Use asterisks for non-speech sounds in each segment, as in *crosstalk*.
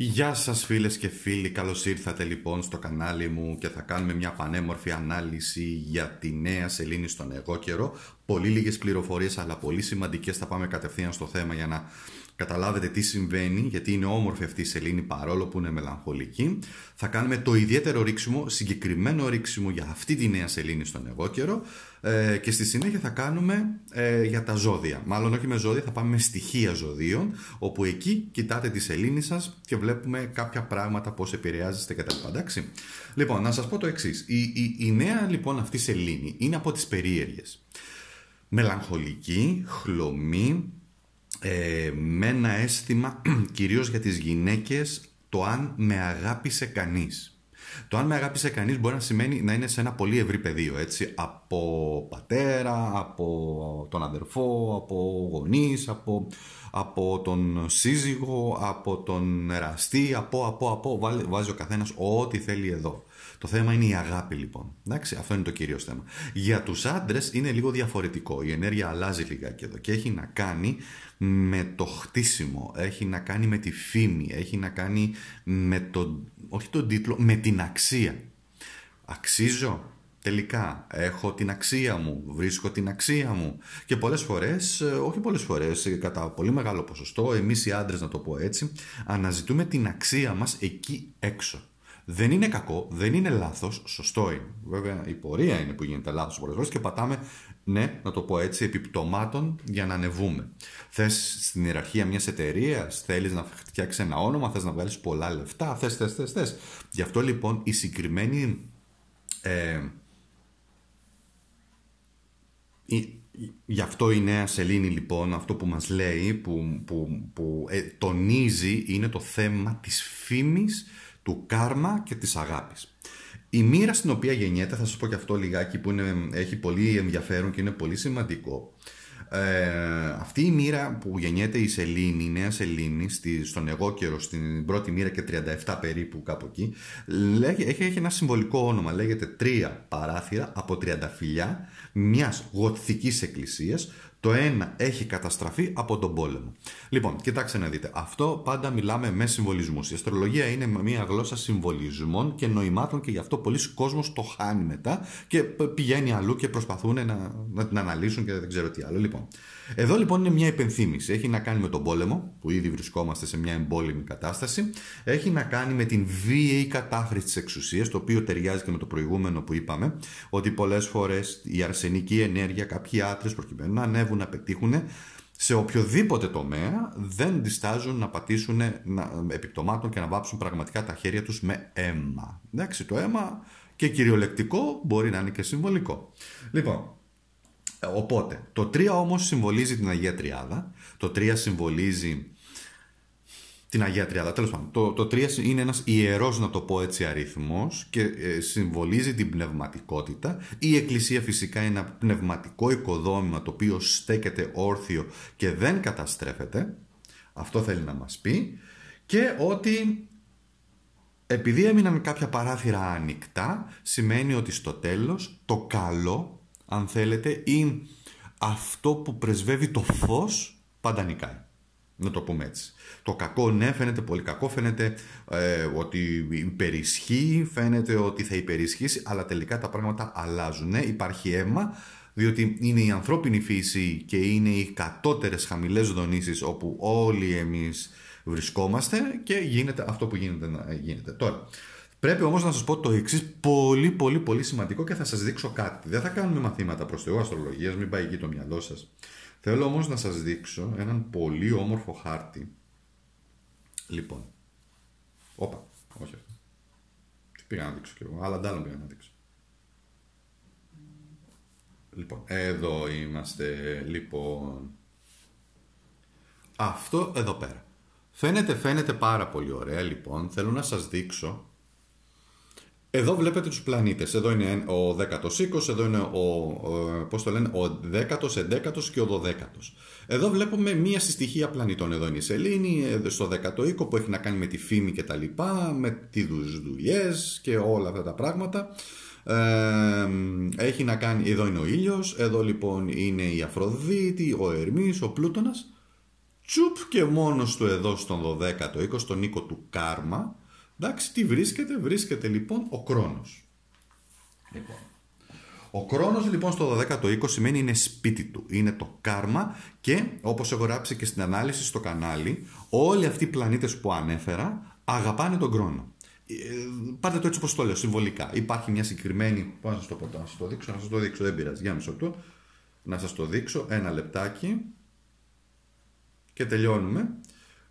Γεια σας φίλες και φίλοι, καλώς ήρθατε λοιπόν στο κανάλι μου και θα κάνουμε μια πανέμορφη ανάλυση για τη νέα σελήνη στον εγώ καιρό. Πολύ λίγες πληροφορίες αλλά πολύ σημαντικές, θα πάμε κατευθείαν στο θέμα για να καταλάβετε τι συμβαίνει, γιατί είναι όμορφη αυτή η σελήνη παρόλο που είναι μελαγχολική. Θα κάνουμε το ιδιαίτερο ρίξιμο, συγκεκριμένο ρίξιμο για αυτή τη νέα σελήνη στον εγώ καιρό ε, και στη συνέχεια θα κάνουμε ε, για τα ζώδια. Μάλλον όχι με ζώδια, θα πάμε με στοιχεία ζωδίων, όπου εκεί κοιτάτε τη σελήνη σας και βλέπουμε κάποια πράγματα πώς επηρεάζεστε κτλ. Εντάξει. Λοιπόν, να σας πω το εξής. Η, η, η νέα λοιπόν αυτή σελήνη είναι από τις περίεργες. Μελαγχολική, χλωμή, ε, με ένα αίσθημα *clears throat* κυρίως για τις γυναίκες το αν με αγάπησε κανείς. Το αν με αγάπησε κανείς μπορεί να σημαίνει να είναι σε ένα πολύ ευρύ πεδίο, έτσι, από πατέρα, από τον αδερφό, από γονείς, από, από τον σύζυγο, από τον εραστή, από, από, από, βάζει ο καθένας ό,τι θέλει εδώ. Το θέμα είναι η αγάπη λοιπόν. Εντάξει, αυτό είναι το κύριο θέμα. Για τους άντρες είναι λίγο διαφορετικό. Η ενέργεια αλλάζει λιγάκι εδώ και έχει να κάνει με το χτίσιμο, έχει να κάνει με τη φήμη, έχει να κάνει με το, όχι τον τίτλο, με την αξία. Αξίζω, τελικά, έχω την αξία μου, βρίσκω την αξία μου. Και πολλές φορές, όχι πολλές φορές, κατά πολύ μεγάλο ποσοστό, εμείς οι άντρες να το πω έτσι, αναζητούμε την αξία μας εκεί έξω. Δεν είναι κακό, δεν είναι λάθος, σωστό είναι. Βέβαια η πορεία είναι που γίνεται λάθος πολλές φορές και πατάμε, ναι, να το πω έτσι, επιπτωμάτων για να ανεβούμε. Θες στην ιεραρχία μιας εταιρείας, θέλεις να φτιάξεις ένα όνομα, θες να βγάλεις πολλά λεφτά, θες, θες, θες, θες. Γι' αυτό λοιπόν η συγκεκριμένη... Ε, Γι' αυτό η νέα σελήνη λοιπόν, αυτό που μας λέει, που, που, που ε, τονίζει, είναι το θέμα της φήμης του κάρμα και της αγάπης. Η μοίρα στην οποία γεννιέται, θα σας πω και αυτό λιγάκι που είναι, έχει πολύ ενδιαφέρον και είναι πολύ σημαντικό. Ε, αυτή η μοίρα που γεννιέται η Σελήνη, η νέα Σελήνη, στη, στον εγώ καιρό, στην πρώτη μοίρα και 37 περίπου κάπου εκεί, λέγε, έχει, έχει ένα συμβολικό όνομα, λέγεται τρία παράθυρα από τριανταφυλιά μιας γοτθικής εκκλησίας το ένα έχει καταστραφεί από τον πόλεμο. Λοιπόν, κοιτάξτε να δείτε. Αυτό πάντα μιλάμε με συμβολισμούς. Η αστρολογία είναι μια γλώσσα συμβολισμών και νοημάτων και γι' αυτό πολλοί κόσμος το χάνει μετά και πηγαίνει αλλού και προσπαθούν να, να την αναλύσουν και δεν ξέρω τι άλλο. Λοιπόν, εδώ λοιπόν είναι μια υπενθύμηση. Έχει να κάνει με τον πόλεμο, που ήδη βρισκόμαστε σε μια εμπόλεμη κατάσταση. Έχει να κάνει με την βίαιη κατάχρηση της εξουσίας, το οποίο ταιριάζει και με το προηγούμενο που είπαμε, ότι πολλές φορές η αρσενική ενέργεια, κάποιοι άτρε προκειμένου να ανέβουν, να πετύχουν, σε οποιοδήποτε τομέα δεν διστάζουν να πατήσουν να, επιπτωμάτων και να βάψουν πραγματικά τα χέρια τους με αίμα. Εντάξει, το αίμα και κυριολεκτικό μπορεί να είναι και συμβολικό. Λοιπόν, Οπότε, το 3 όμως συμβολίζει την Αγία Τριάδα, το 3 συμβολίζει την Αγία Τριάδα, τέλος πάντων. Το, το 3 είναι ένας ιερός, να το πω έτσι, αριθμός και ε, συμβολίζει την πνευματικότητα. Η Εκκλησία φυσικά είναι ένα πνευματικό οικοδόμημα το οποίο στέκεται όρθιο και δεν καταστρέφεται. Αυτό θέλει να μας πει. Και ότι επειδή έμειναν κάποια παράθυρα ανοιχτά, σημαίνει ότι στο τέλος το καλό αν θέλετε, ή αυτό που πρεσβεύει το φως πάντα νικάει. Να το πούμε έτσι. Το κακό, ναι, φαίνεται πολύ κακό, φαίνεται ε, ότι υπερισχύει, φαίνεται ότι θα υπερισχύσει, αλλά τελικά τα πράγματα αλλάζουν. Ναι, υπάρχει αίμα, διότι είναι η ανθρώπινη φύση και είναι οι κατώτερες χαμηλές δονήσεις όπου όλοι εμείς βρισκόμαστε και γίνεται αυτό που γίνεται να γίνεται. Τώρα, Πρέπει όμως να σας πω το εξής πολύ πολύ πολύ σημαντικό και θα σας δείξω κάτι. Δεν θα κάνουμε μαθήματα προς Θεού αστρολογίας, μην πάει εκεί το μυαλό σας. Θέλω όμως να σας δείξω έναν πολύ όμορφο χάρτη. Λοιπόν. Όπα, όχι αυτό. Τι πήγα να δείξω κι εγώ, αλλά αντάλλον πήγα να δείξω. Λοιπόν, εδώ είμαστε, λοιπόν. Αυτό εδώ πέρα. Φαίνεται, φαίνεται πάρα πολύ ωραία, λοιπόν. Θέλω να σας δείξω εδώ βλέπετε τους πλανήτες. Εδώ είναι ο 10ος οίκος, εδώ είναι ο, πώς το λένε, ο 10ος, 11ος και ο 12ος. Εδώ βλέπουμε μία συστοιχεία πλανητών. Εδώ είναι η Σελήνη, στο 10ο οίκο που έχει να κάνει με τη φήμη και τα λοιπά, με τι δουλειές και όλα αυτά τα πράγματα. Ε, έχει να κάνει, εδώ είναι ο ήλιος, εδώ λοιπόν είναι η Αφροδίτη, ο Ερμής, ο Πλούτονας τσουπ και μόνος του εδώ στον 12ο οίκο, στον οίκο του κάρμα, εντάξει, τι βρίσκεται, βρίσκεται λοιπόν ο Κρόνος. Λοιπόν, ο Κρόνος λοιπόν στο 12ο οίκο σημαίνει είναι σπίτι του, είναι το κάρμα και όπως έχω γράψει και στην ανάλυση στο κανάλι, όλοι αυτοί οι πλανήτες που ανέφερα αγαπάνε τον Κρόνο. Ε, πάρτε το έτσι όπως το λέω, συμβολικά. Υπάρχει μια συγκεκριμένη, πώς να σας το πω, να σας το δείξω, να σας το δείξω, δεν πειράζει, για μισό του, να σας το δείξω, ένα λεπτάκι και τελειώνουμε.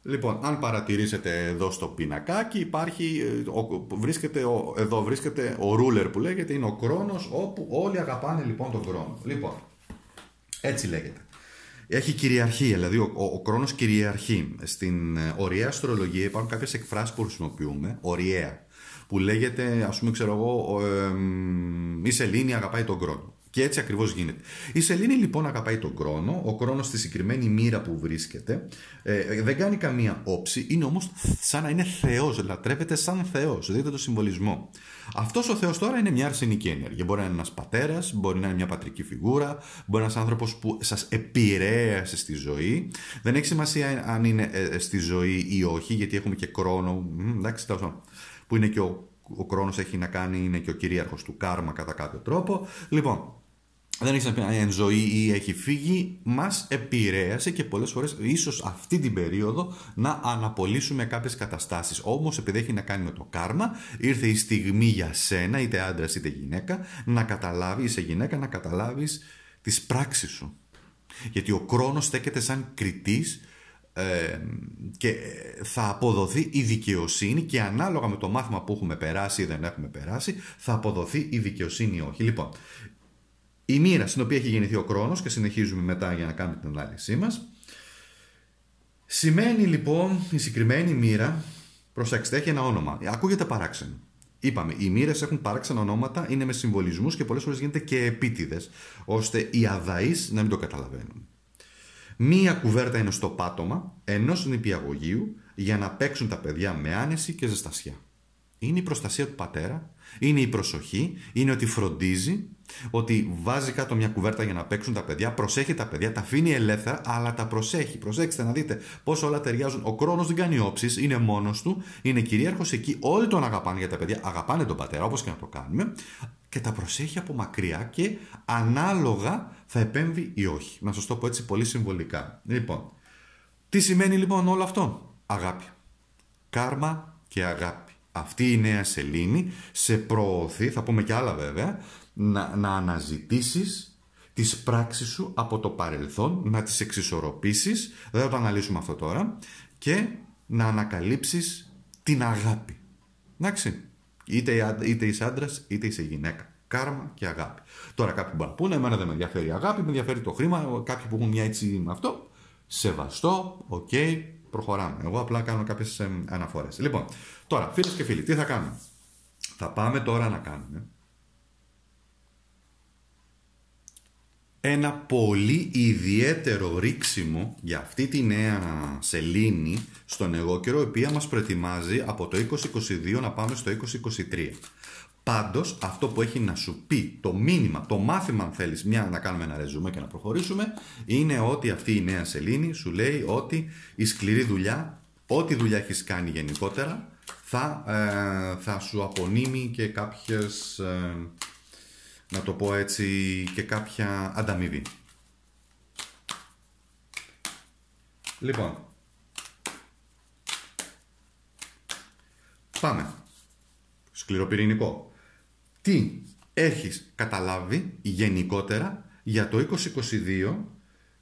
Λοιπόν, αν παρατηρήσετε εδώ στο πινακάκι υπάρχει, ε, βρίσκεται, εδώ βρίσκεται ο ruler που λέγεται, είναι ο κρόνος όπου όλοι αγαπάνε λοιπόν τον χρόνο. Λοιπόν, έτσι λέγεται. Έχει κυριαρχία, δηλαδή ο, ο, ο κρόνος κυριαρχεί. Στην ε, ωραία αστρολογία υπάρχουν κάποιες εκφράσεις που χρησιμοποιούμε, ωραία, που λέγεται, ας πούμε, ξέρω εγώ, ε, η Σελήνη αγαπάει τον κρόνο. Και έτσι ακριβώς γίνεται. Η Σελήνη λοιπόν αγαπάει τον κρόνο, ο κρόνος στη συγκεκριμένη μοίρα που βρίσκεται. Ε, δεν κάνει καμία όψη, είναι όμως σαν να είναι Θεός, λατρεύεται σαν Θεός. Δείτε το συμβολισμό. Αυτός ο Θεός τώρα είναι μια αρσενική ενέργεια. Μπορεί να είναι ένας πατέρας, μπορεί να είναι μια πατρική φιγούρα, μπορεί να είναι ένας άνθρωπος που σας επηρέασε στη ζωή. Δεν έχει σημασία αν είναι ε, ε, στη ζωή ή όχι, γιατί έχουμε και κρόνο. Εντάξει, τόσο, που είναι και ο ο χρόνος έχει να κάνει, είναι και ο κυρίαρχος του κάρμα κατά κάποιο τρόπο. Λοιπόν, δεν έχει πει αν ζωή ή έχει φύγει, μας επηρέασε και πολλές φορές ίσως αυτή την περίοδο να αναπολύσουμε κάποιες καταστάσεις. Όμως επειδή έχει να κάνει με το κάρμα, ήρθε η στιγμή για σένα, είτε άντρας είτε γυναίκα, να καταλάβει, είσαι γυναίκα, να καταλάβεις τις πράξεις σου. Γιατί ο χρόνος στέκεται σαν κριτής ε, και θα αποδοθεί η δικαιοσύνη και ανάλογα με το μάθημα που έχουμε περάσει ή δεν έχουμε περάσει θα αποδοθεί η δικαιοσύνη ή όχι. Λοιπόν, η μοίρα στην οποία έχει γεννηθεί ο χρόνος και συνεχίζουμε μετά για να κάνουμε την ανάλυση μας σημαίνει λοιπόν η συγκεκριμένη μοίρα προσέξτε έχει ένα όνομα ακούγεται παράξενο Είπαμε, οι μοίρες έχουν παράξενα ονόματα, είναι με συμβολισμούς και πολλές φορές γίνεται και επίτηδες, ώστε οι αδαείς να μην το καταλαβαίνουν. Μία κουβέρτα είναι στο πάτωμα ενός νηπιαγωγείου για να παίξουν τα παιδιά με άνεση και ζεστασιά. Είναι η προστασία του πατέρα, είναι η προσοχή, είναι ότι φροντίζει, ότι βάζει κάτω μια κουβέρτα για να παίξουν τα παιδιά, προσέχει τα παιδιά, τα αφήνει ελεύθερα, αλλά τα προσέχει. Προσέξτε να δείτε πώς όλα ταιριάζουν. Ο χρόνο δεν κάνει όψεις, είναι μόνος του, είναι κυρίαρχος εκεί. Όλοι τον αγαπάνε για τα παιδιά, αγαπάνε τον πατέρα, όπως και να το κάνουμε, και τα προσέχει από μακριά και ανάλογα θα επέμβει ή όχι. Να σας το πω έτσι πολύ συμβολικά. Λοιπόν, τι σημαίνει λοιπόν όλο αυτό, αγάπη. Κάρμα και αγάπη αυτή η νέα σελήνη σε προωθεί, θα πούμε και άλλα βέβαια, να, να αναζητήσεις τις πράξεις σου από το παρελθόν, να τις εξισορροπήσεις, δεν θα το αναλύσουμε αυτό τώρα, και να ανακαλύψεις την αγάπη. Εντάξει, είτε, είτε είσαι άντρας, είτε είσαι γυναίκα. Κάρμα και αγάπη. Τώρα κάποιοι μπορεί να πούνε, εμένα δεν με ενδιαφέρει η αγάπη, με ενδιαφέρει το χρήμα, κάποιοι που έχουν μια έτσι με αυτό, σεβαστό, ok, okay, προχωράμε. Εγώ απλά κάνω κάποιες αναφορές. Λοιπόν, τώρα, φίλες και φίλοι, τι θα κάνουμε; Θα πάμε τώρα να κάνουμε ένα πολύ ιδιαίτερο ρίξιμο για αυτή τη νέα σελήνη στον εγώ καιρό, η οποία μας προετοιμάζει από το 2022 να πάμε στο 2023. Πάντως, αυτό που έχει να σου πει το μήνυμα, το μάθημα αν θέλεις, μια να κάνουμε ένα ρεζούμε και να προχωρήσουμε, είναι ότι αυτή η νέα σελήνη σου λέει ότι η σκληρή δουλειά, ό,τι δουλειά έχεις κάνει γενικότερα, θα, ε, θα σου απονείμει και κάποιες, ε, να το πω έτσι, και κάποια ανταμοιβή. Λοιπόν, πάμε. Σκληροπυρηνικό τι έχεις καταλάβει γενικότερα για το 2022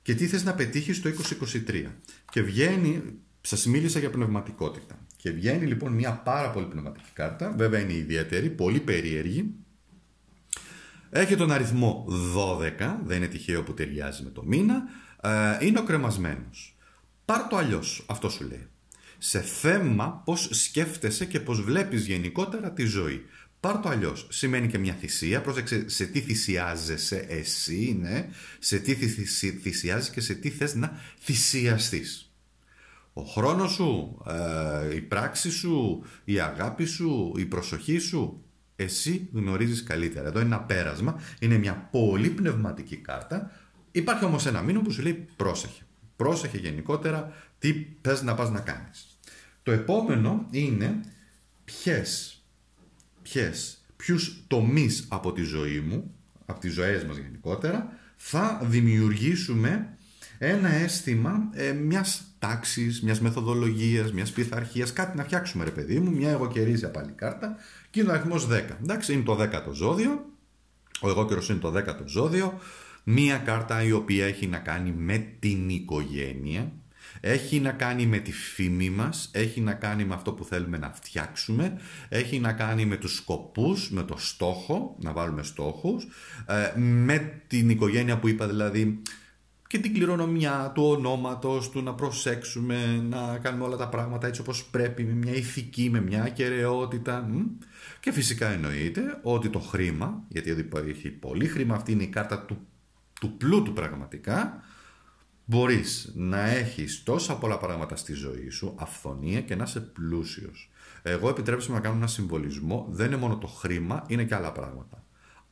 και τι θες να πετύχεις το 2023. Και βγαίνει, σας μίλησα για πνευματικότητα. Και βγαίνει λοιπόν μια πάρα πολύ πνευματική κάρτα, βέβαια είναι ιδιαίτερη, πολύ περίεργη. Έχει τον αριθμό 12, δεν είναι τυχαίο που ταιριάζει με το μήνα, ε, είναι ο κρεμασμένος. Πάρ το αλλιώς, αυτό σου λέει. Σε θέμα πώς σκέφτεσαι και πώς βλέπεις γενικότερα τη ζωή. Πάρ το αλλιώς. Σημαίνει και μια θυσία. Πρόσεξε σε τι θυσιάζεσαι εσύ, ναι. Σε τι θυσιάζει και σε τι θες να θυσιαστείς. Ο χρόνος σου, ε, η πράξη σου, η αγάπη σου, η προσοχή σου, εσύ γνωρίζεις καλύτερα. Εδώ είναι ένα πέρασμα, είναι μια πολύ πνευματική κάρτα. Υπάρχει όμως ένα μήνυμα που σου λέει πρόσεχε. Πρόσεχε γενικότερα τι πες να πας να κάνεις. Το επόμενο είναι ποιες, ποιες, ποιους τομείς από τη ζωή μου, από τις ζωές μας γενικότερα, θα δημιουργήσουμε ένα αίσθημα ε, μιας τάξης, μιας μεθοδολογίας, μιας πειθαρχίας, κάτι να φτιάξουμε ρε παιδί μου, μια εγωκερίζια πάλι κάρτα. Και είναι ο αριθμός 10. Εντάξει, είναι το 10ο ζώδιο, ο εγώκερος είναι το 10ο ζώδιο, μια κάρτα η οποία έχει να κάνει με την οικογένεια, έχει να κάνει με τη φήμη μας, έχει να κάνει με αυτό που θέλουμε να φτιάξουμε, έχει να κάνει με τους σκοπούς, με το στόχο, να βάλουμε στόχους, ε, με την οικογένεια που είπα δηλαδή και την κληρονομιά του ονόματος, του να προσέξουμε, να κάνουμε όλα τα πράγματα έτσι όπως πρέπει, με μια ηθική, με μια ακαιρεότητα. Και φυσικά εννοείται ότι το χρήμα, γιατί έχει πολύ χρήμα, αυτή είναι η κάρτα του, του πλούτου πραγματικά, μπορείς να έχεις τόσα πολλά πράγματα στη ζωή σου, αυθονία και να είσαι πλούσιος. Εγώ επιτρέψω να κάνω ένα συμβολισμό, δεν είναι μόνο το χρήμα, είναι και άλλα πράγματα.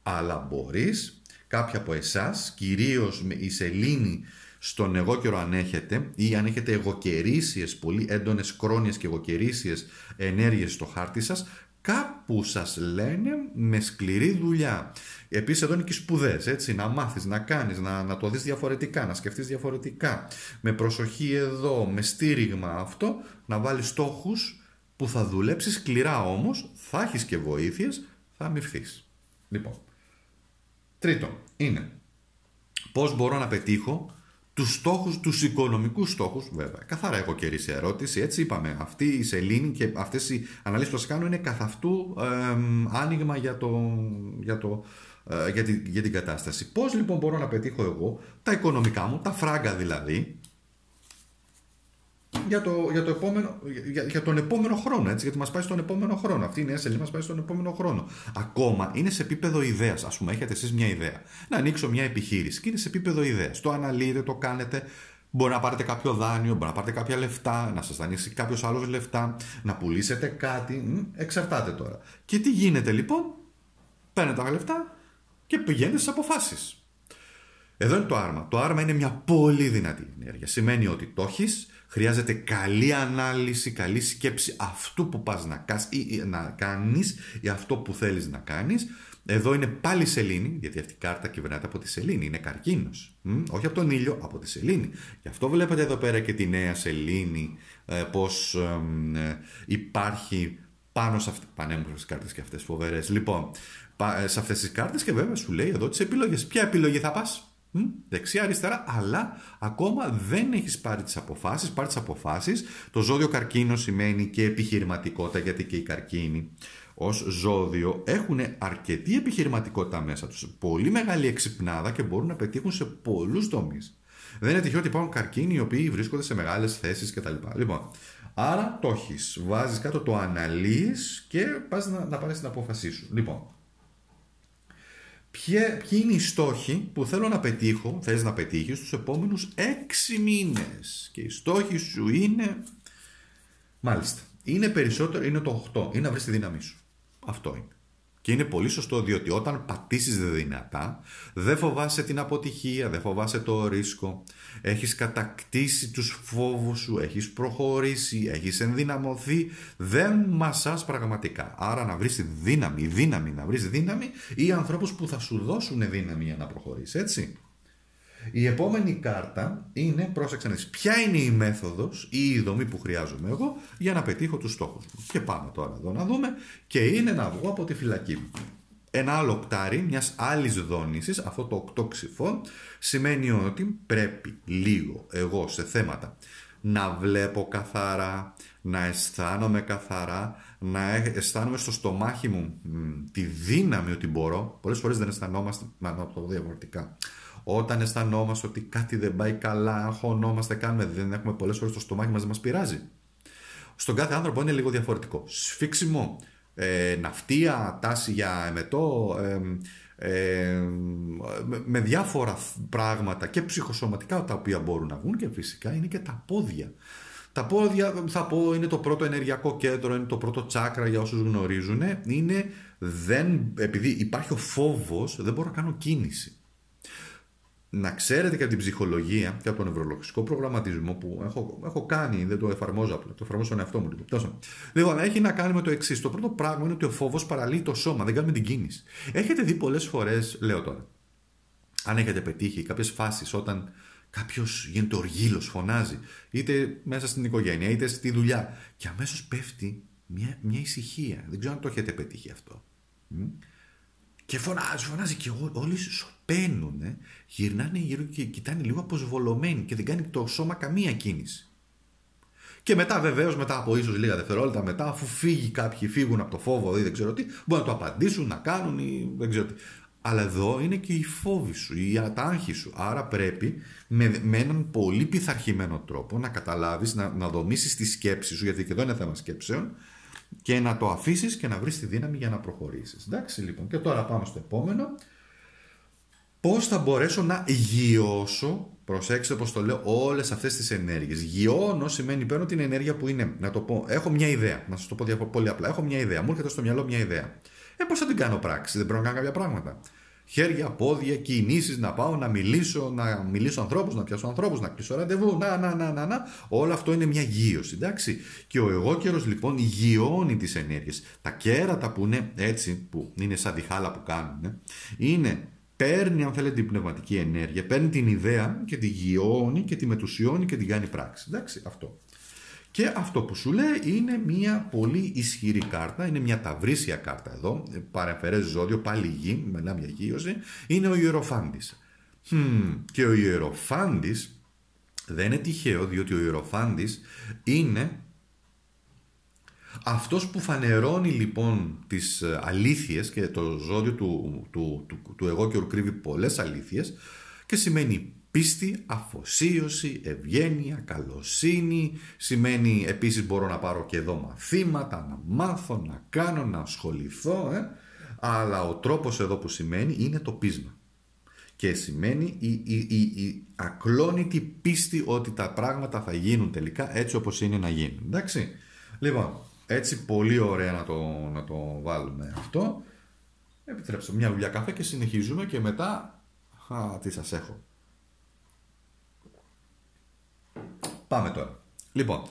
Αλλά μπορείς κάποια από εσάς, κυρίως η σελήνη στον εγώ καιρό αν έχετε ή αν έχετε εγωκερίσιες, πολύ έντονες κρόνιες και εγωκερίσιες ενέργειες στο χάρτη σας, κάπου σας λένε με σκληρή δουλειά. Επίσης εδώ είναι και σπουδές, έτσι, να μάθεις, να κάνεις, να, να το δεις διαφορετικά, να σκεφτείς διαφορετικά. Με προσοχή εδώ, με στήριγμα αυτό, να βάλεις στόχους που θα δουλέψεις σκληρά όμως, θα έχεις και βοήθειες, θα αμυφθείς. Λοιπόν, τρίτον, είναι πώς μπορώ να πετύχω τους στόχους, τους οικονομικούς στόχους, βέβαια. Καθαρά έχω κερδίσει ερώτηση, έτσι είπαμε. Αυτή η σελήνη και αυτές οι αναλύσεις που σας κάνω είναι καθ' αυτού άνοιγμα για, το, για, το, ε, για, την, για την κατάσταση. Πώς λοιπόν μπορώ να πετύχω εγώ τα οικονομικά μου, τα φράγκα δηλαδή, για, το, για, το επόμενο, για, για τον επόμενο χρόνο, έτσι, γιατί μας πάει στον επόμενο χρόνο. Αυτή η νέα σελίδα μας πάει στον επόμενο χρόνο. Ακόμα είναι σε επίπεδο ιδέας. Α πούμε, έχετε εσείς μια ιδέα. Να ανοίξω μια επιχείρηση και είναι σε επίπεδο ιδέας. Το αναλύετε, το κάνετε. Μπορεί να πάρετε κάποιο δάνειο, μπορεί να πάρετε κάποια λεφτά, να σας δανείσει κάποιος άλλος λεφτά, να πουλήσετε κάτι. Εξαρτάται τώρα. Και τι γίνεται λοιπόν, παίρνετε τα λεφτά και πηγαίνετε στις αποφάσεις. Εδώ είναι το άρμα. Το άρμα είναι μια πολύ δυνατή ενέργεια. Σημαίνει ότι το έχεις, Χρειάζεται καλή ανάλυση, καλή σκέψη αυτού που πας να, ή, να κάνεις ή αυτό που θέλεις να κάνεις. Εδώ είναι πάλι σελήνη, γιατί αυτή η κάρτα κυβερνάται από τη σελήνη, είναι καρκίνος. όχι από τον ήλιο, από τη σελήνη. Γι' αυτό βλέπετε εδώ πέρα και τη νέα σελήνη, ε, πώς ε, υπάρχει πάνω σε αυτές, πανέμορφες κάρτες και αυτές φοβερές. Λοιπόν, ε, σε αυτές τις κάρτες και βέβαια σου λέει εδώ τις επιλογές. Ποια επιλογή θα πας; Δεξιά, αριστερά, αλλά ακόμα δεν έχεις πάρει τις αποφάσεις, πάρει τις αποφάσεις. Το ζώδιο καρκίνο σημαίνει και επιχειρηματικότητα, γιατί και οι καρκίνοι ως ζώδιο έχουν αρκετή επιχειρηματικότητα μέσα τους, πολύ μεγάλη εξυπνάδα και μπορούν να πετύχουν σε πολλούς τομείς. Δεν είναι τυχαίο ότι υπάρχουν καρκίνοι οι οποίοι βρίσκονται σε μεγάλες θέσεις κτλ. Λοιπόν, άρα το έχεις. Βάζεις κάτω, το αναλύεις και πας να, να πάρεις την απόφασή σου. Λοιπόν, Ποια, ποιοι είναι οι στόχοι που θέλω να πετύχω, θες να πετύχεις στους επόμενους έξι μήνες. Και οι στόχοι σου είναι, μάλιστα, είναι περισσότερο, είναι το 8, είναι να βρεις τη δύναμή σου. Αυτό είναι. Και είναι πολύ σωστό διότι όταν πατήσεις δυνατά δεν φοβάσαι την αποτυχία, δεν φοβάσαι το ρίσκο. Έχεις κατακτήσει τους φόβους σου, έχεις προχωρήσει, έχεις ενδυναμωθεί. Δεν μασάς πραγματικά. Άρα να βρεις δύναμη, δύναμη, να βρεις δύναμη ή ανθρώπους που θα σου δώσουν δύναμη για να προχωρήσεις, έτσι. Η επόμενη κάρτα είναι, πρόσεξε να ποια είναι η μέθοδος ή η δομή που χρειάζομαι εγώ για να πετύχω τους στόχους μου. Και πάμε τώρα εδώ να δούμε και είναι να βγω από τη φυλακή μου. Ένα άλλο κτάρι μιας άλλης δόνησης, αυτό το οκτώ ξυφών, σημαίνει ότι πρέπει λίγο εγώ σε θέματα να βλέπω καθαρά, να αισθάνομαι καθαρά, να αισθάνομαι στο στομάχι μου τη δύναμη ότι μπορώ. Πολλές φορές δεν αισθανόμαστε, να το δω διαφορετικά. Όταν αισθανόμαστε ότι κάτι δεν πάει καλά, αγχωνόμαστε, κάνουμε, δεν έχουμε πολλές φορές το στομάχι μας, δεν μας πειράζει. Στον κάθε άνθρωπο είναι λίγο διαφορετικό. Σφίξιμο, ε, ναυτία, τάση για εμετό, ε, με διάφορα πράγματα και ψυχοσωματικά τα οποία μπορούν να βγουν και φυσικά είναι και τα πόδια. Τα πόδια θα πω είναι το πρώτο ενεργειακό κέντρο, είναι το πρώτο τσάκρα για όσους γνωρίζουν. Είναι δεν, επειδή υπάρχει ο φόβος δεν μπορώ να κάνω κίνηση. Να ξέρετε και από την ψυχολογία και από τον νευρολογικό προγραμματισμό που έχω, έχω κάνει, δεν το εφαρμόζω απλά, το εφαρμόζω στον εαυτό μου. Λοιπόν, τόσο. λοιπόν, έχει να κάνει με το εξής. Το πρώτο πράγμα είναι ότι ο φόβος παραλύει το σώμα, δεν κάνουμε την κίνηση. Έχετε δει πολλές φορές, λέω τώρα, αν έχετε πετύχει κάποιες φάσεις όταν κάποιος γίνεται οργήλο, φωνάζει, είτε μέσα στην οικογένεια, είτε στη δουλειά, και αμέσως πέφτει μια, μια ησυχία. Δεν ξέρω αν το έχετε πετύχει αυτό. Και φωνάζει, φωνάζει και ό, όλοι σωπαίνουν, ε. γυρνάνε γύρω και κοιτάνε λίγο αποσβολωμένοι και δεν κάνει το σώμα καμία κίνηση. Και μετά, βεβαίως, μετά από ίσως λίγα δευτερόλεπτα μετά, αφού φύγει κάποιοι, φύγουν από το φόβο ή δεν ξέρω τι, μπορούν να το απαντήσουν, να κάνουν ή δεν ξέρω τι. Αλλά εδώ είναι και η φόβη σου, η ατάγχη σου. Άρα πρέπει με, με έναν πολύ πειθαρχημένο τρόπο να καταλάβεις, να, να δομήσεις τη σκέψη σου, γιατί και εδώ είναι θέμα σκέψεων, και να το αφήσεις και να βρεις τη δύναμη για να προχωρήσεις. Εντάξει λοιπόν. Και τώρα πάμε στο επόμενο. Πώς θα μπορέσω να γιώσω, προσέξτε πώς το λέω, όλες αυτές τις ενέργειες. Γιώνω σημαίνει παίρνω την ενέργεια που είναι, να το πω, έχω μια ιδέα. Να σας το πω πολύ απλά. Έχω μια ιδέα. Μου έρχεται στο μυαλό μια ιδέα. Ε, πώς θα την κάνω πράξη, δεν πρέπει να κάνω κάποια πράγματα χέρια, πόδια, κινήσεις, να πάω να μιλήσω, να μιλήσω ανθρώπους, να πιάσω ανθρώπους, να κλείσω ραντεβού, να, να, να, να, να. Όλο αυτό είναι μια γύρωση, εντάξει. Και ο εγώ καιρο λοιπόν γιώνει τις ενέργειες. Τα κέρατα που είναι έτσι, που είναι σαν διχάλα που κάνουν, είναι παίρνει αν θέλετε την πνευματική ενέργεια, παίρνει την ιδέα και τη γιώνει και τη μετουσιώνει και την κάνει πράξη. Εντάξει, αυτό. Και αυτό που σου λέει είναι μια πολύ ισχυρή κάρτα, είναι μια ταυρίσια κάρτα εδώ, παρεμφερές ζώδιο, πάλι γη, μιλάμε για γύρωση, είναι ο Ιεροφάντης. Hm, και ο Ιεροφάντης δεν είναι τυχαίο, διότι ο Ιεροφάντης είναι αυτός που φανερώνει λοιπόν τις αλήθειες και το ζώδιο του, του, του, του εγώ και ορκρύβει πολλές αλήθειες και σημαίνει Πίστη, αφοσίωση, ευγένεια, καλοσύνη, σημαίνει επίσης μπορώ να πάρω και εδώ μαθήματα, να μάθω, να κάνω, να ασχοληθώ, ε; αλλά ο τρόπος εδώ που σημαίνει είναι το πείσμα. Και σημαίνει η, η, η, η ακλόνητη πίστη ότι τα πράγματα θα γίνουν τελικά έτσι όπως είναι να γίνουν. Εντάξει. Λοιπόν, έτσι πολύ ωραία να το, να το βάλουμε αυτό. Επιτρέψτε μια δουλειά καφέ και συνεχίζουμε και μετά... Α, τι σας έχω. Πάμε τώρα. Λοιπόν,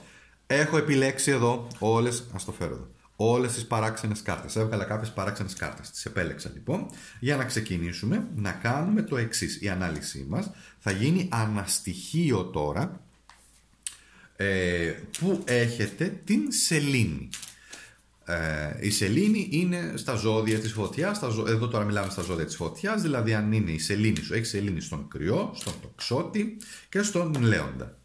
έχω επιλέξει εδώ όλες. Α το φέρω εδώ. Όλες τις παράξενες κάρτες. Έβγαλα κάποιες παράξενες κάρτες. Τις επέλεξα λοιπόν. Για να ξεκινήσουμε να κάνουμε το εξής. Η ανάλυση μας θα γίνει αναστοιχείο τώρα ε, που έχετε την σελήνη. Ε, η σελήνη είναι στα ζώδια της φωτιάς, εδώ τώρα μιλάμε στα ζώδια της φωτιάς, δηλαδή αν είναι η σελήνη σου, έχεις σελήνη στον κρυό, στον τοξότη και στον λέοντα.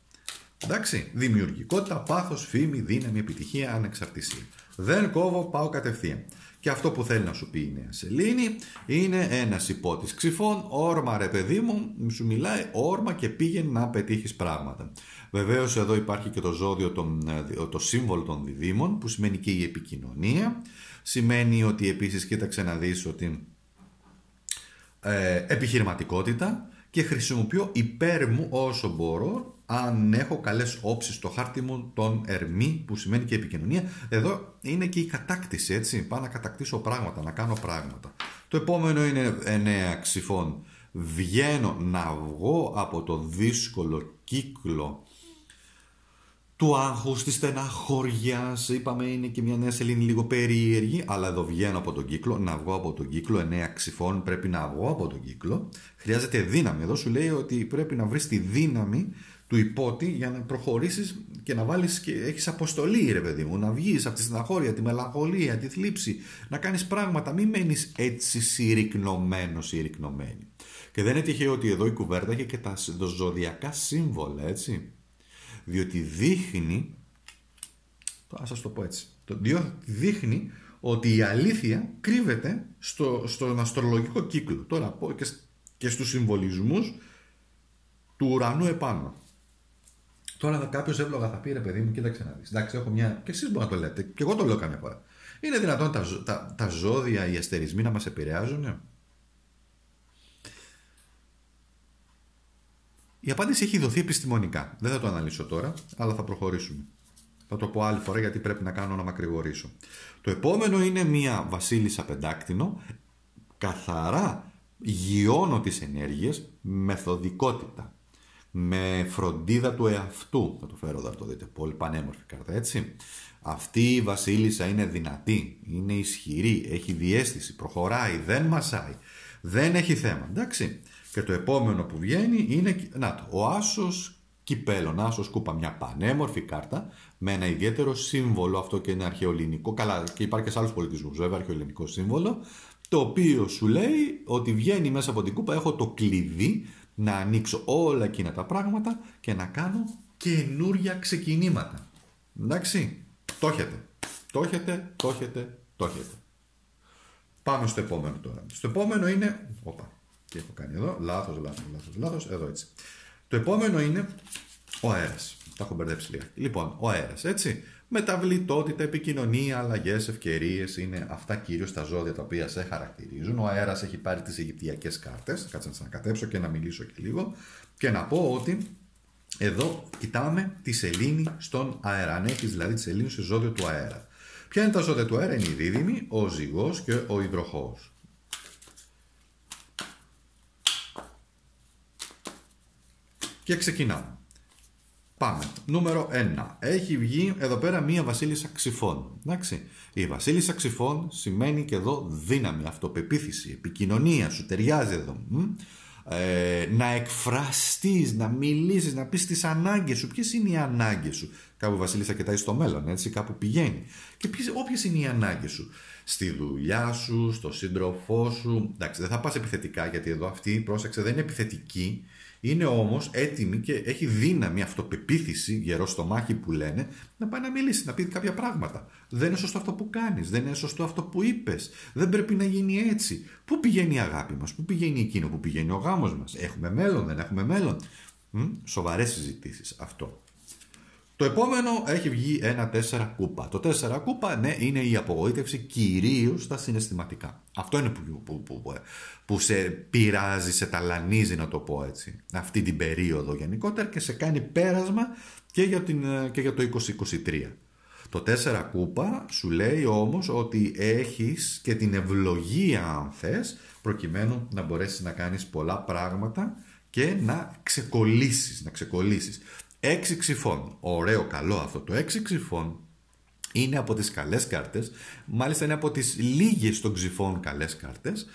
Εντάξει, δημιουργικότητα, πάθος, φήμη, δύναμη, επιτυχία, ανεξαρτησία. Δεν κόβω, πάω κατευθείαν. Και αυτό που θέλει να σου πει η νέα σελήνη είναι ένας υπότης ξυφών, όρμα ρε παιδί μου, σου μιλάει όρμα και πήγαινε να πετύχεις πράγματα. Βεβαίως εδώ υπάρχει και το ζώδιο, των, ε, το σύμβολο των διδήμων που σημαίνει και η επικοινωνία. Σημαίνει ότι επίσης κοίταξε να δεις ότι ε, επιχειρηματικότητα και χρησιμοποιώ υπέρ μου όσο μπορώ αν έχω καλές όψεις στο χάρτη μου τον ερμή που σημαίνει και επικοινωνία εδώ είναι και η κατάκτηση έτσι. Πάω να κατακτήσω πράγματα, να κάνω πράγματα. Το επόμενο είναι εννέα ξυφών. Βγαίνω να βγω από το δύσκολο κύκλο του άγχους, της στεναχώριας, είπαμε είναι και μια νέα σελήνη λίγο περίεργη, αλλά εδώ βγαίνω από τον κύκλο, να βγω από τον κύκλο, εννέα ξυφών πρέπει να βγω από τον κύκλο, χρειάζεται δύναμη, εδώ σου λέει ότι πρέπει να βρεις τη δύναμη του υπότη για να προχωρήσεις και να βάλεις και έχεις αποστολή ρε παιδί μου, να βγεις από τη στεναχώρια, τη μελαγχολία, τη θλίψη, να κάνεις πράγματα, μην μένεις έτσι συρρυκνωμένος, συρρυκνωμένη. Και δεν είναι τυχαίο ότι εδώ η κουβέρτα έχει και τα ζωδιακά σύμβολα, έτσι διότι δείχνει, ας σας το πω έτσι, διότι δείχνει ότι η αλήθεια κρύβεται στο, στον αστρολογικό κύκλο. Τώρα πω και, και στους συμβολισμούς του ουρανού επάνω. Τώρα κάποιος εύλογα θα πει ρε παιδί μου, κοίταξε να δεις. Εντάξει, έχω μια. και εσείς μπορείτε να το λέτε, και εγώ το λέω καμιά φορά. Είναι δυνατόν τα, τα, τα ζώδια, οι αστερισμοί να μας επηρεάζουν; Η απάντηση έχει δοθεί επιστημονικά. Δεν θα το αναλύσω τώρα, αλλά θα προχωρήσουμε. Θα το πω άλλη φορά γιατί πρέπει να κάνω να μακρηγορήσω. Το επόμενο είναι μια βασίλισσα πεντάκτηνο, καθαρά Γιώνω τις ενέργειες μεθοδικότητα. Με φροντίδα του εαυτού. Θα το φέρω εδώ, το δείτε. Πολύ πανέμορφη κάρτα, έτσι. Αυτή η βασίλισσα είναι δυνατή, είναι ισχυρή, έχει διέστηση, προχωράει, δεν μασάει, δεν έχει θέμα. Εντάξει. Και το επόμενο που βγαίνει είναι, να το, ο άσος κυπέλων, άσος κούπα, μια πανέμορφη κάρτα με ένα ιδιαίτερο σύμβολο, αυτό και είναι αρχαιολινικό, καλά και υπάρχει και σε άλλους πολιτισμούς βέβαια αρχαιολινικό σύμβολο, το οποίο σου λέει ότι βγαίνει μέσα από την κούπα, έχω το κλειδί να ανοίξω όλα εκείνα τα πράγματα και να κάνω καινούρια ξεκινήματα. Εντάξει, το έχετε, το έχετε, το έχετε, το έχετε. Πάμε στο επόμενο τώρα. Στο επόμενο είναι, όπα, τι έχω κάνει εδώ, λάθος, λάθος, λάθος, λάθος, εδώ έτσι. Το επόμενο είναι ο αέρας. Τα έχω μπερδέψει λίγα. Λοιπόν, ο αέρας, έτσι. Μεταβλητότητα, επικοινωνία, αλλαγές, ευκαιρίες είναι αυτά κυρίως τα ζώδια τα οποία σε χαρακτηρίζουν. Ο αέρας έχει πάρει τις Αιγυπτιακές κάρτες. Κάτσε να τις ανακατέψω και να μιλήσω και λίγο. Και να πω ότι εδώ κοιτάμε τη σελήνη στον αέρα. Αν έχει δηλαδή τη σελήνη σε ζώδιο του αέρα. Ποια είναι τα ζώδια του αέρα, είναι η δίδυμη, ο ζυγό και ο υδροχός. Και ξεκινάμε. Πάμε. Νούμερο 1. Έχει βγει εδώ πέρα μία βασίλισσα ξυφών. Εντάξει. Η βασίλισσα ξυφών σημαίνει και εδώ δύναμη, αυτοπεποίθηση, επικοινωνία, σου ταιριάζει εδώ. Ε, να εκφραστείς, να μιλήσεις, να πεις τις ανάγκες σου. Ποιες είναι οι ανάγκες σου; Κάπου η βασίλισσα κοιτάει στο μέλλον, έτσι, κάπου πηγαίνει. Και ποιες, όποιες είναι οι ανάγκες σου; Στη δουλειά σου, στο σύντροφό σου. Εντάξει, δεν θα πας επιθετικά γιατί εδώ αυτή, πρόσεξε, δεν είναι επιθετική είναι όμως έτοιμη και έχει δύναμη, αυτοπεποίθηση, γερό στο μάχη που λένε, να πάει να μιλήσει, να πει κάποια πράγματα. Δεν είναι σωστό αυτό που κάνεις, δεν είναι σωστό αυτό που είπες, δεν πρέπει να γίνει έτσι. Πού πηγαίνει η αγάπη μας, πού πηγαίνει εκείνο, πού πηγαίνει ο γάμος μας, έχουμε μέλλον, δεν έχουμε μέλλον. Σοβαρές συζητήσεις αυτό. Το επόμενο έχει βγει ένα 4 κούπα. Το 4 κούπα, ναι, είναι η απογοήτευση κυρίως στα συναισθηματικά. Αυτό είναι που, που, που, που, σε πειράζει, σε ταλανίζει, να το πω έτσι, αυτή την περίοδο γενικότερα και σε κάνει πέρασμα και για, την, και για το 2023. Το 4 κούπα σου λέει όμως ότι έχεις και την ευλογία αν θες προκειμένου να μπορέσεις να κάνεις πολλά πράγματα και να ξεκολλήσεις, να ξεκολλήσεις. Έξι ξυφών. Ωραίο, καλό αυτό. Το έξι ξυφών είναι από τις καλές κάρτες, μάλιστα είναι από τις λίγες των ξυφών καλές κάρτες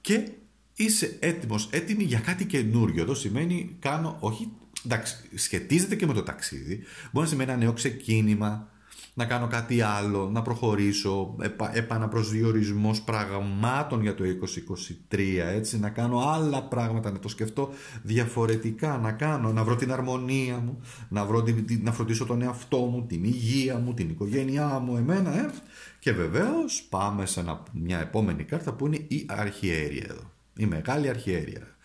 και είσαι έτοιμος, έτοιμη για κάτι καινούριο. Εδώ σημαίνει κάνω, όχι, εντάξει, σχετίζεται και με το ταξίδι, μπορεί να σημαίνει ένα νέο ξεκίνημα, να κάνω κάτι άλλο, να προχωρήσω, επα, επαναπροσδιορισμός πραγμάτων για το 2023, έτσι, να κάνω άλλα πράγματα, να το σκεφτώ διαφορετικά, να κάνω, να βρω την αρμονία μου, να, βρω, να φροντίσω τον εαυτό μου, την υγεία μου, την οικογένειά μου, εμένα, ε. Και βεβαίως πάμε σε μια επόμενη κάρτα που είναι η αρχιέρεια εδώ, η μεγάλη αρχιέρεια.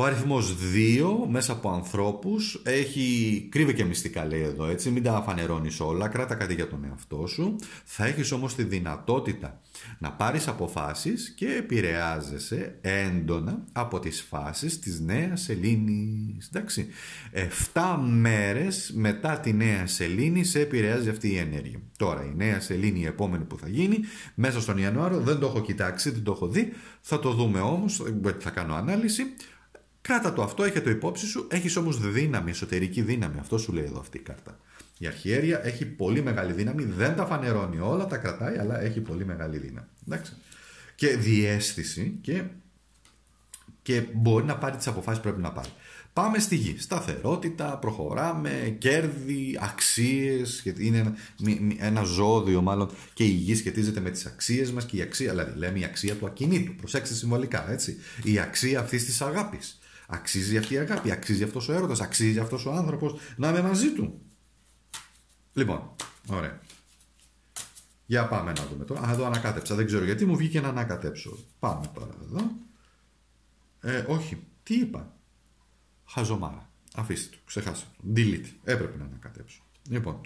Ο αριθμός 2 μέσα από ανθρώπους έχει, κρύβει και μυστικά λέει εδώ έτσι, μην τα φανερώνεις όλα, κράτα κάτι για τον εαυτό σου. Θα έχεις όμως τη δυνατότητα να πάρεις αποφάσεις και επηρεάζεσαι έντονα από τις φάσεις της νέας σελήνης. Εντάξει, 7 μέρες μετά τη νέα σελήνη σε επηρεάζει αυτή η ενέργεια. Τώρα η νέα σελήνη η επόμενη που θα γίνει μέσα στον Ιανουάριο δεν το έχω κοιτάξει, δεν το έχω δει, θα το δούμε όμως, θα κάνω ανάλυση. Κράτα το αυτό, έχει το υπόψη σου, έχεις όμως δύναμη, εσωτερική δύναμη. Αυτό σου λέει εδώ αυτή η κάρτα. Η αρχιέρεια έχει πολύ μεγάλη δύναμη, δεν τα φανερώνει όλα, τα κρατάει, αλλά έχει πολύ μεγάλη δύναμη. Εντάξει. Και διέστηση και, και μπορεί να πάρει τις αποφάσεις που πρέπει να πάρει. Πάμε στη γη. Σταθερότητα, προχωράμε, κέρδη, αξίες. Είναι ένα, ένα ζώδιο, μάλλον και η γη σχετίζεται με τις αξίες μας και η αξία, δηλαδή λέμε η αξία του ακινήτου. Προσέξτε συμβολικά, έτσι. Η αξία αυτής της αγάπης. Αξίζει αυτή η αγάπη, αξίζει αυτός ο έρωτας, αξίζει αυτός ο άνθρωπος να είμαι μαζί του. Λοιπόν, ωραία. Για πάμε να δούμε τώρα. Α, εδώ ανακάτεψα. Δεν ξέρω γιατί μου βγήκε να ανακατέψω. Πάμε τώρα εδώ. Ε, όχι. Τι είπα; Χαζομάρα. Αφήστε το. Ξεχάστε το. Delete. Έπρεπε να ανακατέψω. Λοιπόν.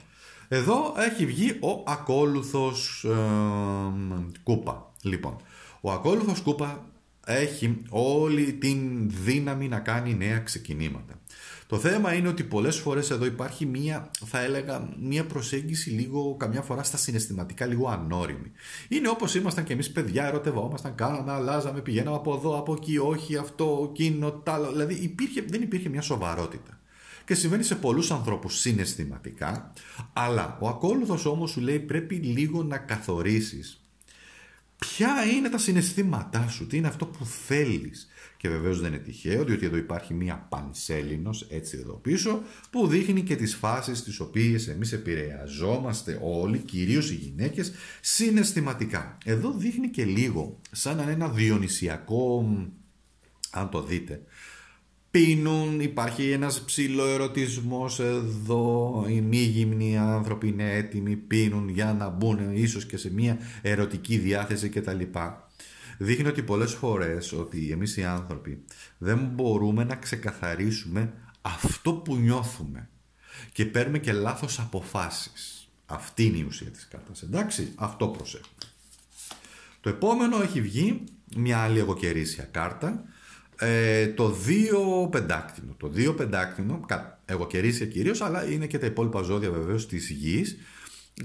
Εδώ έχει βγει ο ακόλουθος ε, κούπα. Λοιπόν. Ο ακόλουθος κούπα έχει όλη την δύναμη να κάνει νέα ξεκινήματα. Το θέμα είναι ότι πολλές φορές εδώ υπάρχει μία, θα έλεγα, μία προσέγγιση λίγο καμιά φορά στα συναισθηματικά λίγο ανώριμη. Είναι όπως ήμασταν και εμείς παιδιά, ερωτευόμασταν, κάναμε, αλλάζαμε, πηγαίναμε από εδώ, από εκεί, όχι αυτό, εκείνο, τ' άλλο. Δηλαδή υπήρχε, δεν υπήρχε μια σοβαρότητα. Και συμβαίνει σε πολλούς ανθρώπους συναισθηματικά, αλλά ο ακόλουθος όμως σου λέει πρέπει λίγο να καθορίσεις ποια είναι τα συναισθήματά σου, τι είναι αυτό που θέλεις. Και βεβαίως δεν είναι τυχαίο, διότι εδώ υπάρχει μία πανσέλινος, έτσι εδώ πίσω, που δείχνει και τις φάσεις τις οποίες εμείς επηρεαζόμαστε όλοι, κυρίως οι γυναίκες, συναισθηματικά. Εδώ δείχνει και λίγο, σαν ένα διονυσιακό, αν το δείτε, πίνουν, υπάρχει ένας ψηλό ερωτισμός εδώ, οι μη γυμνοί άνθρωποι είναι έτοιμοι, πίνουν για να μπουν ίσως και σε μια ερωτική διάθεση κτλ. Δείχνει ότι πολλές φορές ότι εμείς οι άνθρωποι δεν μπορούμε να ξεκαθαρίσουμε αυτό που νιώθουμε και παίρνουμε και λάθος αποφάσεις. Αυτή είναι η ουσία της κάρτας, εντάξει, αυτό προσέχουμε. Το επόμενο έχει βγει μια άλλη εγωκερίσια κάρτα ε, το δύο πεντάκτηνο. Το δύο πεντάκτηνο, εγώ κερίσια κυρίως, αλλά είναι και τα υπόλοιπα ζώδια βεβαίως της γης.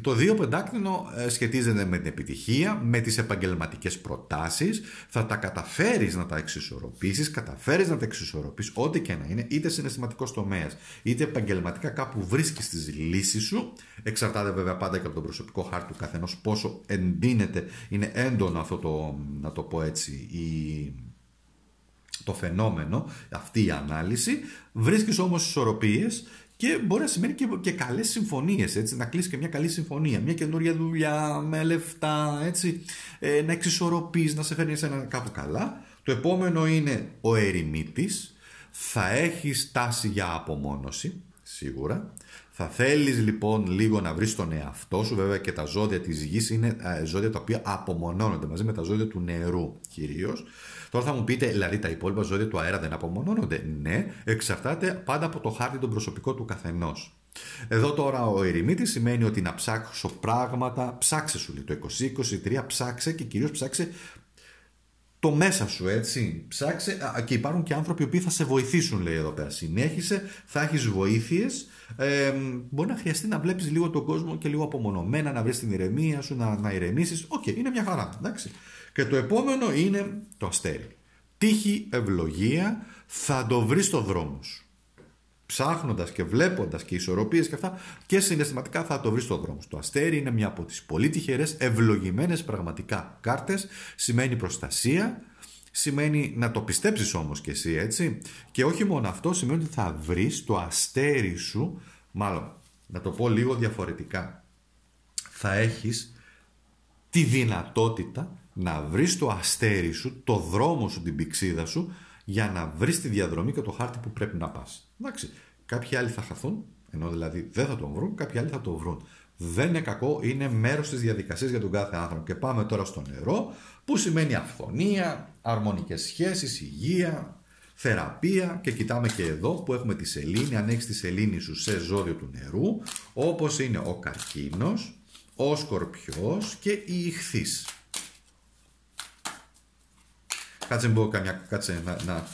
Το δύο πεντάκτηνο ε, σχετίζεται με την επιτυχία, με τις επαγγελματικές προτάσεις, θα τα καταφέρεις να τα εξισορροπήσεις, καταφέρεις να τα εξισορροπήσεις, ό,τι και να είναι, είτε συναισθηματικός τομέας, είτε επαγγελματικά κάπου βρίσκεις τις λύσεις σου, εξαρτάται βέβαια πάντα και από τον προσωπικό χάρτη του καθενός πόσο εντείνεται, είναι έντονο αυτό το, να το πω έτσι, η το φαινόμενο, αυτή η ανάλυση, βρίσκεις όμως ισορροπίες και μπορεί να σημαίνει και, και καλές συμφωνίες, να κλείσει και μια καλή συμφωνία, μια καινούργια δουλειά με λεφτά, έτσι, ε, να εξισορροπείς, να σε φέρνει ένα κάπου καλά. Το επόμενο είναι ο ερημίτης. Θα έχεις τάση για απομόνωση, σίγουρα. Θα θέλεις λοιπόν λίγο να βρεις τον εαυτό σου, βέβαια και τα ζώδια της γης είναι ε, ζώδια τα οποία απομονώνονται μαζί με τα ζώδια του νερού κυρίως. Τώρα θα μου πείτε, δηλαδή τα υπόλοιπα ζώδια του αέρα δεν απομονώνονται. Ναι, εξαρτάται πάντα από το χάρτη τον προσωπικό του καθενός. Εδώ τώρα ο ερημίτης σημαίνει ότι να ψάξω πράγματα, ψάξε σου λέει το 2023, ψάξε και κυρίως ψάξε το μέσα σου, έτσι. Ψάξε και υπάρχουν και άνθρωποι που θα σε βοηθήσουν, λέει εδώ πέρα. Συνέχισε, θα έχεις βοήθειες. Ε, μπορεί να χρειαστεί να βλέπεις λίγο τον κόσμο και λίγο απομονωμένα, να βρεις την ηρεμία σου, να, να ηρεμήσεις. Ok, okay, είναι μια χαρά. Εντάξει. Και το επόμενο είναι το αστέρι. Τύχη, ευλογία, θα το βρεις στο δρόμο σου. Ψάχνοντας και βλέποντας και ισορροπίες και αυτά, και συναισθηματικά θα το βρεις στο δρόμο σου. Το αστέρι είναι μια από τις πολύ τυχερές, ευλογημένες πραγματικά κάρτες. Σημαίνει προστασία, σημαίνει να το πιστέψεις όμως και εσύ έτσι και όχι μόνο αυτό σημαίνει ότι θα βρεις το αστέρι σου μάλλον να το πω λίγο διαφορετικά θα έχεις τη δυνατότητα να βρεις το αστέρι σου, το δρόμο σου, την πηξίδα σου, για να βρεις τη διαδρομή και το χάρτη που πρέπει να πας. Εντάξει, κάποιοι άλλοι θα χαθούν, ενώ δηλαδή δεν θα τον βρουν, κάποιοι άλλοι θα το βρουν. Δεν είναι κακό, είναι μέρος της διαδικασίας για τον κάθε άνθρωπο. Και πάμε τώρα στο νερό, που σημαίνει αυθονία, αρμονικές σχέσεις, υγεία, θεραπεία και κοιτάμε και εδώ που έχουμε τη σελήνη, αν έχεις τη σελήνη σου σε ζώδιο του νερού, όπως είναι ο καρκίνος, ο σκορπιός και η ηχθής. Κάτσε, μπω καμιά, κάτσε να, να,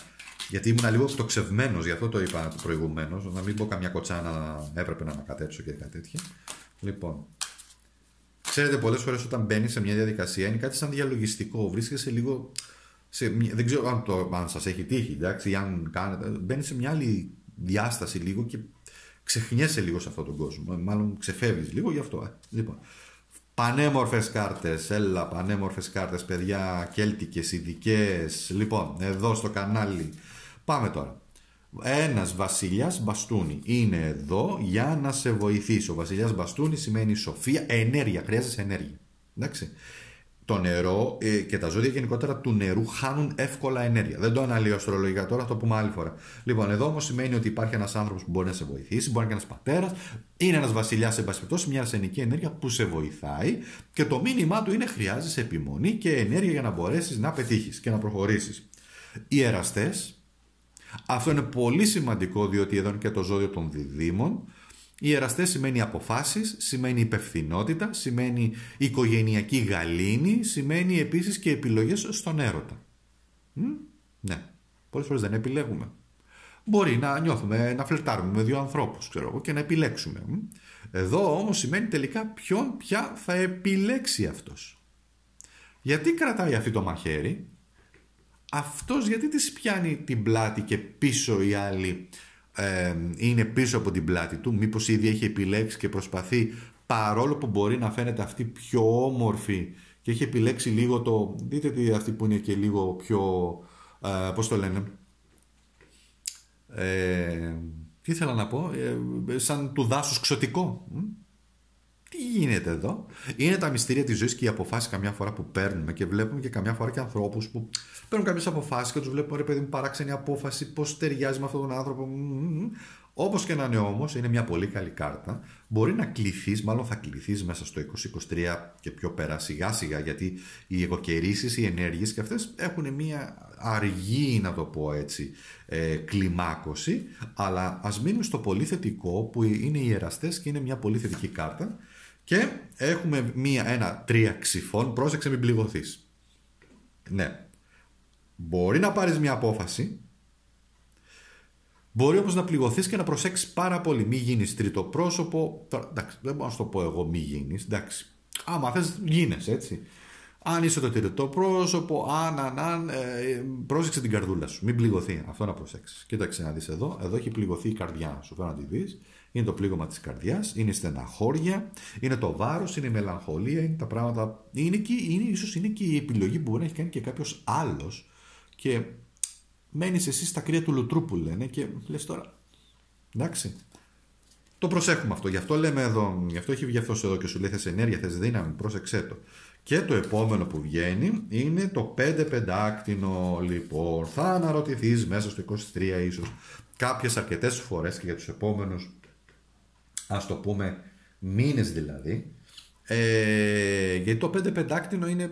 γιατί ήμουν λίγο εκτοξευμένος, γι' αυτό το είπα προηγουμένως. Να μην πω καμιά κοτσάνα να έπρεπε να ανακατέψω και κάτι τέτοια. Λοιπόν, ξέρετε, πολλές φορές όταν μπαίνει σε μια διαδικασία είναι κάτι σαν διαλογιστικό. Βρίσκεσαι λίγο. Σε, δεν ξέρω αν, το, αν σας έχει τύχει, εντάξει, ή αν κάνετε. Μπαίνει σε μια άλλη διάσταση λίγο και ξεχνιέσαι λίγο σε αυτόν τον κόσμο. Μάλλον ξεφεύγεις λίγο γι' αυτό. Ε. Λοιπόν, Πανέμορφες κάρτες, έλα πανέμορφες κάρτες παιδιά, κέλτικες, ειδικές. Λοιπόν, εδώ στο κανάλι. Πάμε τώρα. Ένας βασιλιάς μπαστούνι είναι εδώ για να σε βοηθήσει. Ο βασιλιάς μπαστούνι σημαίνει σοφία, ενέργεια, χρειάζεσαι ενέργεια. Εντάξει το νερό ε, και τα ζώδια γενικότερα του νερού χάνουν εύκολα ενέργεια. Δεν το αναλύω αστρολογικά τώρα, θα το πούμε άλλη φορά. Λοιπόν, εδώ όμως σημαίνει ότι υπάρχει ένας άνθρωπος που μπορεί να σε βοηθήσει, μπορεί να είναι ένας πατέρας, είναι ένας βασιλιάς, σε πάση μια ασθενική ενέργεια που σε βοηθάει και το μήνυμά του είναι χρειάζεσαι επιμονή και ενέργεια για να μπορέσεις να πετύχεις και να προχωρήσεις. Οι εραστές, αυτό είναι πολύ σημαντικό διότι εδώ είναι και το ζώδιο των διδήμων η εραστές σημαίνει αποφάσεις, σημαίνει υπευθυνότητα, σημαίνει οικογενειακή γαλήνη, σημαίνει επίσης και επιλογές στον έρωτα. ναι, πολλές φορές δεν επιλέγουμε. Μπορεί να νιώθουμε, να φλερτάρουμε με δύο ανθρώπους, ξέρω εγώ, και να επιλέξουμε. Εδώ όμως σημαίνει τελικά ποιον πια θα επιλέξει αυτός. Γιατί κρατάει αυτή το μαχαίρι, αυτός γιατί της πιάνει την πλάτη και πίσω η άλλη ε, είναι πίσω από την πλάτη του, μήπως ήδη έχει επιλέξει και προσπαθεί παρόλο που μπορεί να φαίνεται αυτή πιο όμορφη και έχει επιλέξει λίγο το, δείτε τι αυτή που είναι και λίγο πιο, ε, πώς το λένε, ε, τι ήθελα να πω, ε, σαν του δάσους ξωτικό. Τι γίνεται εδώ; Είναι τα μυστήρια της ζωής και οι αποφάσεις καμιά φορά που παίρνουμε και βλέπουμε και καμιά φορά και ανθρώπους που παίρνουν κάποιες αποφάσεις και τους βλέπουμε ρε παιδί μου παράξενη απόφαση, πώς ταιριάζει με αυτόν τον άνθρωπο. Όπως και να είναι όμως, είναι μια πολύ καλή κάρτα. Μπορεί να κληθείς, μάλλον θα κληθείς μέσα στο 2023 και πιο πέρα σιγά σιγά, γιατί οι εγωκερήσει, οι ενέργειες και αυτές έχουν μια αργή, να το πω έτσι, ε, κλιμάκωση. Αλλά ας μείνουμε στο πολύ θετικό που είναι οι εραστές και είναι μια πολύ θετική κάρτα. Και έχουμε μία, ένα τρία ξυφών. Πρόσεξε μην πληγωθείς. Ναι. Μπορεί να πάρεις μια απόφαση. Μπορεί όμως να πληγωθείς και να προσέξεις πάρα πολύ. Μη γίνεις τρίτο πρόσωπο. εντάξει, δεν μπορώ να σου το πω εγώ μη γίνεις. Εντάξει. Άμα θες γίνες έτσι. Αν είσαι το τρίτο πρόσωπο, αν, αν, αν, ε, πρόσεξε την καρδούλα σου. Μην πληγωθεί. Αυτό να προσέξεις. Κοίταξε να δεις εδώ. Εδώ έχει πληγωθεί η καρδιά σου. Φέρω να τη δεις. Είναι το πλήγωμα της καρδιάς, είναι η στεναχώρια, είναι το βάρος, είναι η μελαγχολία, είναι τα πράγματα. Είναι και, είναι, ίσως είναι και η επιλογή που μπορεί να έχει κάνει και κάποιος άλλος και μένεις εσύ στα κρύα του λουτρού που λένε και λες τώρα. Εντάξει. Το προσέχουμε αυτό. Γι' αυτό λέμε εδώ, γι' αυτό έχει βγει αυτός εδώ και σου λέει θες ενέργεια, θες δύναμη, πρόσεξέ το. Και το επόμενο που βγαίνει είναι το 5 πεντάκτηνο λοιπόν. Θα αναρωτηθείς μέσα στο 23 ίσως κάποιες αρκετές φορές και για τους επόμενους ας το πούμε μήνες δηλαδή ε, γιατί το 5 πεντάκτηνο είναι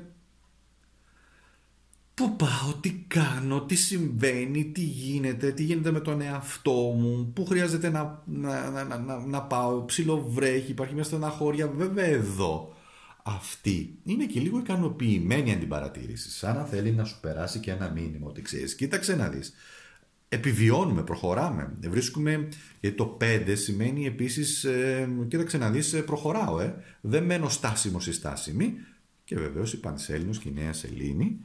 Πού πάω, τι κάνω, τι συμβαίνει, τι γίνεται, τι γίνεται με τον εαυτό μου, πού χρειάζεται να, να, να, να, να πάω, ψιλοβρέχει, υπάρχει μια στεναχώρια, βέβαια εδώ αυτή είναι και λίγο ικανοποιημένη αντιπαρατήρηση. Σαν να θέλει να σου περάσει και ένα μήνυμα ότι ξέρεις, κοίταξε να δεις. Επιβιώνουμε, προχωράμε. Βρίσκουμε. Γιατί το 5 σημαίνει επίσης, ε, κοίταξε να δεις, ε, προχωράω, ε. Δεν μένω στάσιμο ή στάσιμη. Και βεβαίως η Πανσέλινος και η Νέα Σελήνη.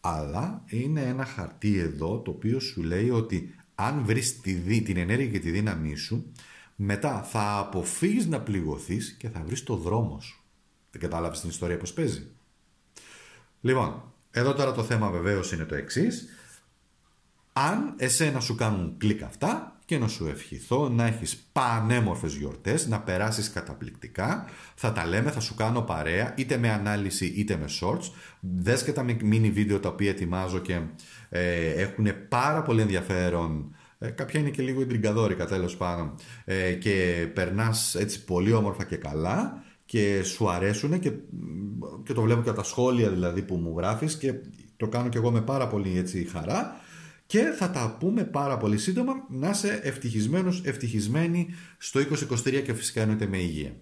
Αλλά είναι ένα χαρτί εδώ το οποίο σου λέει ότι αν βρεις την ενέργεια και τη δύναμή σου, μετά θα αποφύγεις να πληγωθείς και θα βρεις το δρόμο σου. Δεν κατάλαβες την ιστορία πώς παίζει. Λοιπόν, εδώ τώρα το θέμα βεβαίως είναι το εξής. Αν εσένα σου κάνουν κλικ αυτά και να σου ευχηθώ να έχεις πανέμορφες γιορτές, να περάσεις καταπληκτικά, θα τα λέμε, θα σου κάνω παρέα, είτε με ανάλυση είτε με shorts. Δες και τα mini βίντεο τα οποία ετοιμάζω και ε, έχουν πάρα πολύ ενδιαφέρον ε, κάποια είναι και λίγο εντριγκαδόρικα τέλος πάντων ε, και περνάς έτσι πολύ όμορφα και καλά και σου αρέσουν και, και το βλέπω και από τα σχόλια δηλαδή που μου γράφεις και το κάνω και εγώ με πάρα πολύ έτσι χαρά και θα τα πούμε πάρα πολύ σύντομα να είσαι ευτυχισμένος, ευτυχισμένη στο 2023 και φυσικά εννοείται με υγεία.